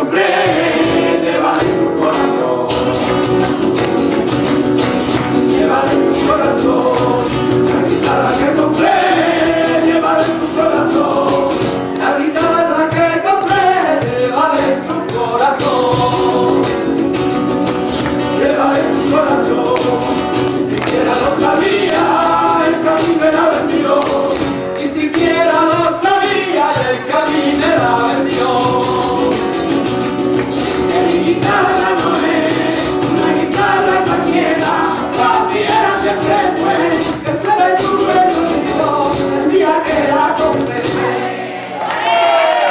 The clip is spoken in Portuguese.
Complete.